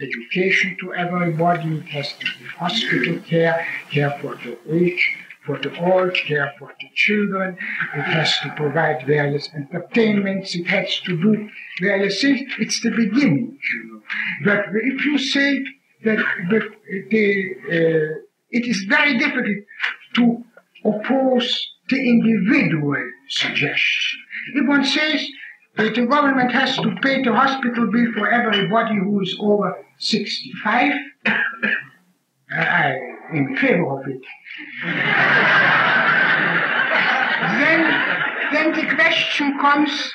[SPEAKER 2] education to everybody, it has to give hospital care, care for the aged, for the old, care for the children, it has to provide various entertainments, it has to do various things. It's the beginning, you know. But if you say that the, uh, it is very difficult to oppose the individual suggestion. If one says that the government has to pay the hospital bill for everybody who is over 65, I am in favor of it. then, then the question comes,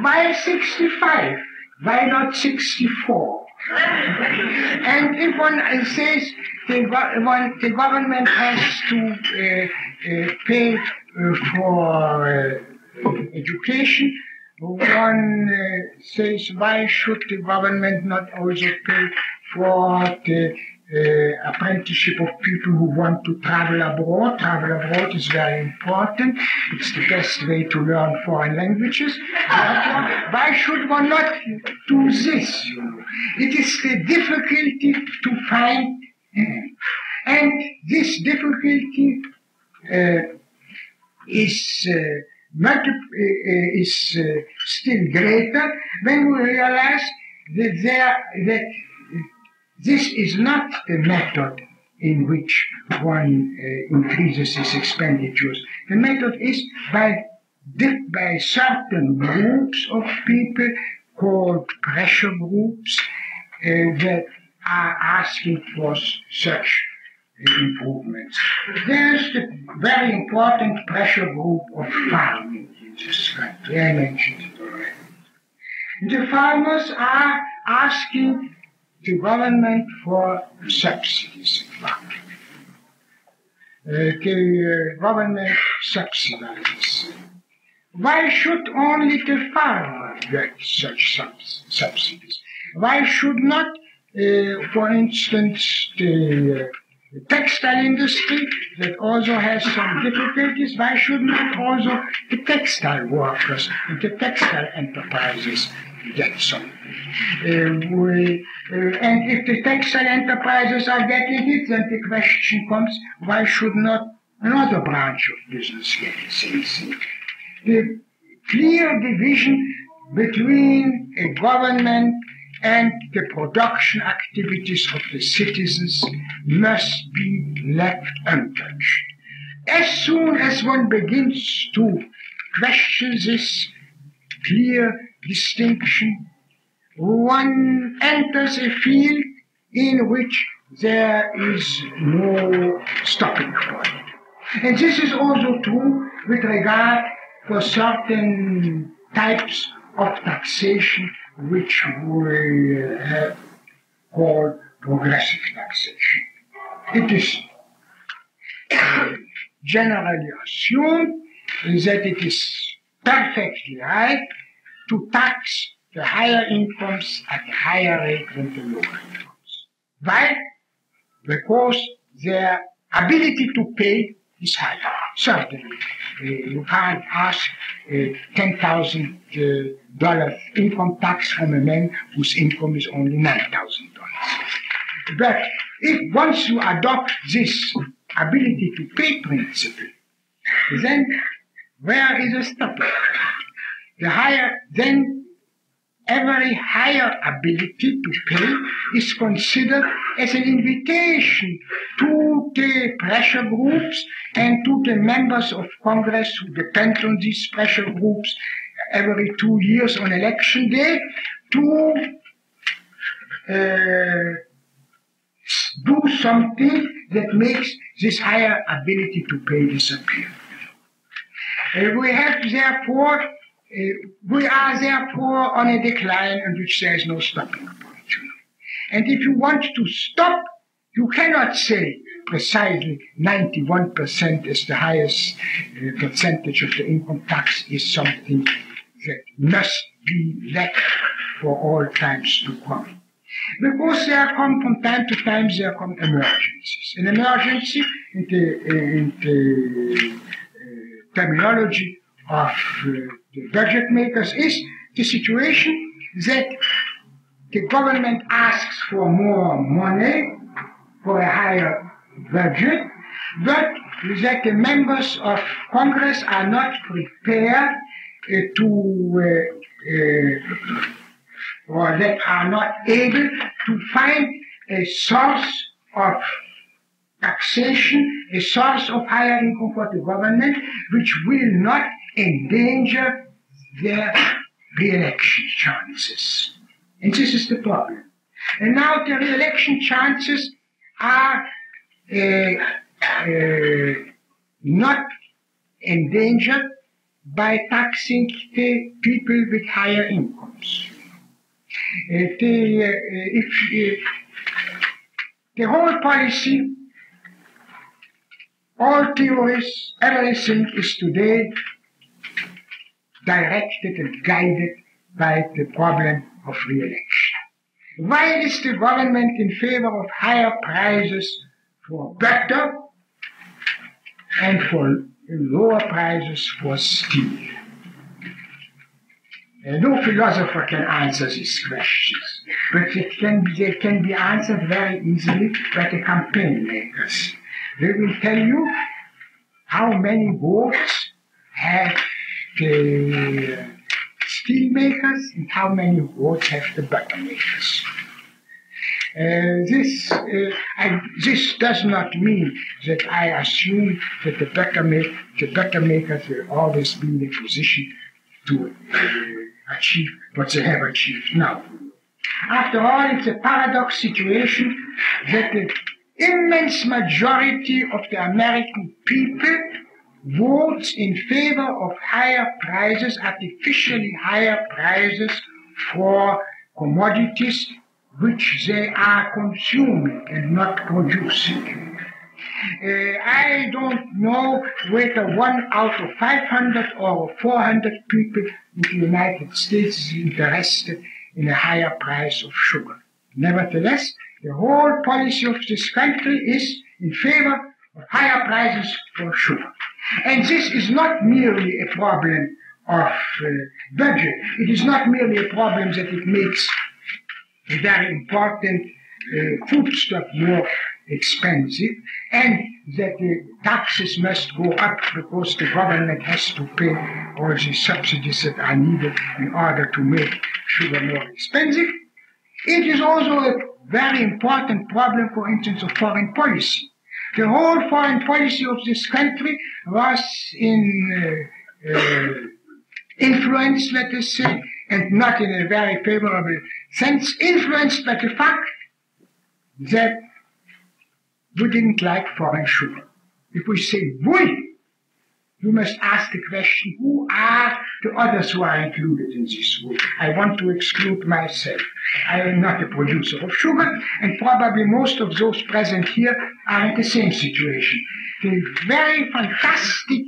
[SPEAKER 2] why 65? Why not 64? And if one says the, one, the government has to uh, uh, pay uh, for education, one uh, says why should the government not also pay for the uh, apprenticeship of people who want to travel abroad. Travel abroad is very important. It's the best way to learn foreign languages. why should one not do this? You know? It is the difficulty to find, uh, and this difficulty uh, is. Uh, multi- uh, is uh, still greater when we realize that there that this is not the method in which one uh, increases his expenditures. The method is by, by certain groups of people called pressure groups uh, that are asking for such improvements. There's the very important pressure group of farming in this country. I mentioned it already. The farmers are asking the government for subsidies. Uh, the uh, government subsidizes. Why should only the farmer get such subs- subsidies? Why should not, uh, for instance, the the textile industry that also has some difficulties, why should not also the textile workers and the textile enterprises Uh, we, uh, and if the textile enterprises are getting it, then the question comes, why should not another branch of business get the same thing? The clear division between a government and the production activities of the citizens must be left untouched. As soon as one begins to question this clear distinction, one enters a field in which there is no stopping point. And this is also true with regard for certain types of taxation which we have called progressive taxation. It is uh, generally assumed that it is perfectly right to tax the higher incomes at a higher rate than the lower incomes. Why? Because their ability to pay is higher. Certainly, uh, you can't ask a $10,000 uh, income tax from a man whose income is only $9,000. But if once you adopt this ability to pay principle, then where is the stopper? The higher, then every higher ability to pay is considered as an invitation to the pressure groups and to the members of Congress who depend on these pressure groups every two years on election day to uh, do something that makes this higher ability to pay disappear. Uh, we have therefore, we are therefore on a decline in which there is no stopping point. And if you want to stop, you cannot say precisely 91% is the highest uh, percentage of the income tax is something that must be left for all times to come. Because there come from time to time, there come emergencies. An emergency, in the, in the uh, terminology of uh, the budget makers, is the situation that the government asks for more money for a higher budget, but that the members of Congress are not prepared uh, to uh, or that are not able to find a source of taxation, a source of higher income for the government, which will not endanger their re-election chances. And this is the problem. And now the re-election chances are uh, uh, not endangered by taxing the people with higher incomes. Uh, the, uh, if, uh, the whole policy, all theories, everything is today directed and guided by the problem of re-election. Why is the government in favor of higher prices for butter and for lower prices for steel? No philosopher can answer these questions, but it can be, they can be answered very easily by the campaign makers. They will tell you how many votes have the steel makers and how many votes have the butter makers. Uh, this, uh, I, this does not mean that I assume that the butter, make, the butter makers will always be in a position to uh, achieve what they have achieved now. After all, it's a paradox situation that the immense majority of the American people votes in favor of higher prices, artificially higher prices for commodities which they are consuming and not producing. Uh, I don't know whether one out of 500 or 400 people in the United States is interested in a higher price of sugar. Nevertheless, the whole policy of this country is in favor of higher prices for sugar. And this is not merely a problem of uh, budget. It is not merely a problem that it makes a very important uh, foodstuff more expensive and that the taxes must go up because the government has to pay all the subsidies that are needed in order to make sugar more expensive. It is also a very important problem, for instance, of foreign policy. The whole foreign policy of this country was in uh, uh, influenced, let us say, and not in a very favorable sense, influenced by the fact that we didn't like foreign sugar. If we say we, you must ask the question, who are the others who are included in this group? I want to exclude myself. I am not a producer of sugar, and probably most of those present here are in the same situation. The very fantastic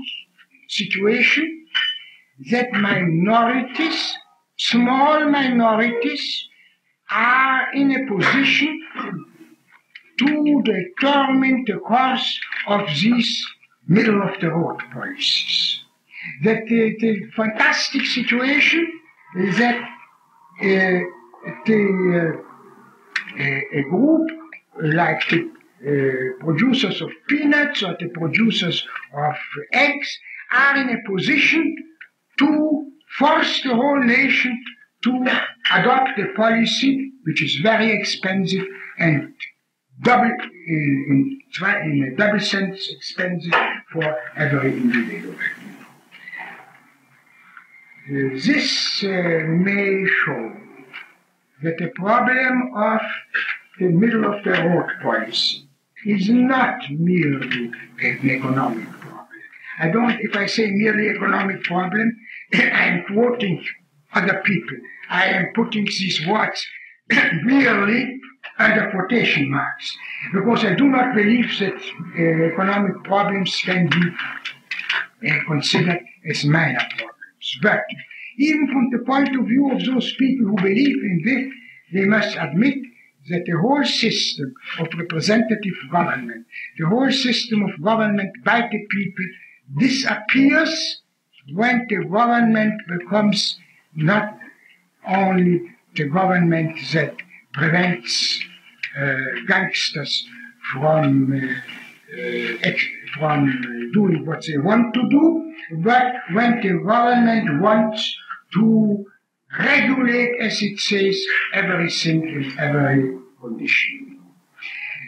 [SPEAKER 2] situation that minorities, small minorities, are in a position to determine the course of these middle of the road policies. That the, the fantastic situation is that uh, the, uh, a group like the uh, producers of peanuts or the producers of eggs are in a position to force the whole nation to adopt a policy which is very expensive and double in, in, in a double sense expensive for every individual. This uh, may show that the problem of the middle of the road policy is not merely an economic problem. I don't, if I say merely economic problem, I am quoting other people. I am putting these words merely under quotation marks, because I do not believe that uh, economic problems can be uh, considered as minor problems. But even from the point of view of those people who believe in this, they must admit that the whole system of representative government, the whole system of government by the people, disappears when the government becomes not only the government that prevents uh, gangsters from uh, uh, from doing what they want to do, but when the government wants to regulate, as it says, everything in every condition.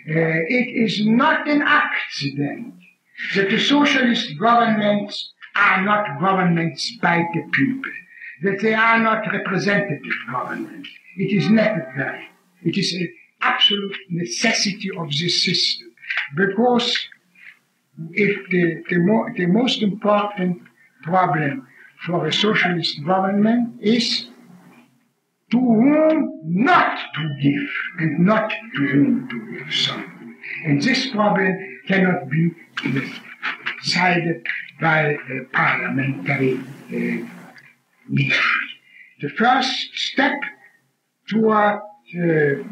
[SPEAKER 2] Uh, it is not an accident that the socialist governments are not governments by the people, that they are not representative governments. It is necessary. It is an absolute necessity of this system because if the, the, mo- the most important problem for a socialist government is to whom not to give and not to whom to give something. And this problem cannot be decided by a parliamentary uh. The first step to uh, the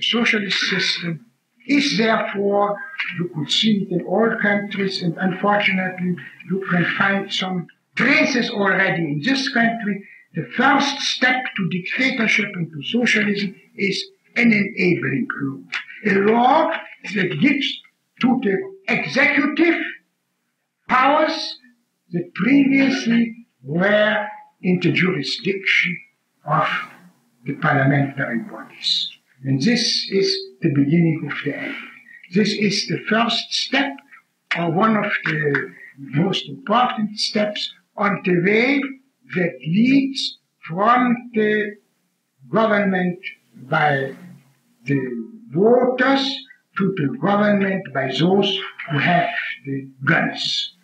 [SPEAKER 2] socialist system is therefore, you could see it in all countries, and unfortunately, you can find some traces already in this country. The first step to dictatorship and to socialism is an enabling law. A law that gives to the executive powers that previously were in the jurisdiction of the parliamentary bodies. And this is the beginning of the end. This is the first step, or one of the most important steps on the way that leads from the government by the voters to the government by those who have the guns.